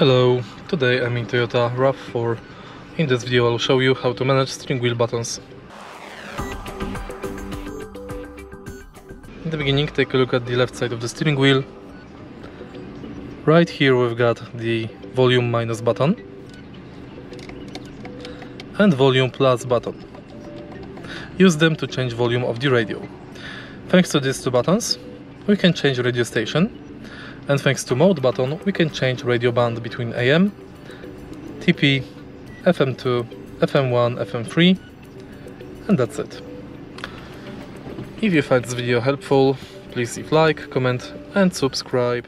Hello, today I'm in Toyota RAV4. In this video I'll show you how to manage steering wheel buttons. In the beginning take a look at the left side of the steering wheel. Right here we've got the volume minus button and volume plus button. Use them to change volume of the radio. Thanks to these two buttons we can change radio station and thanks to mode button we can change radio band between AM, TP, FM2, FM1, FM3 and that's it. If you find this video helpful, please leave like, comment and subscribe.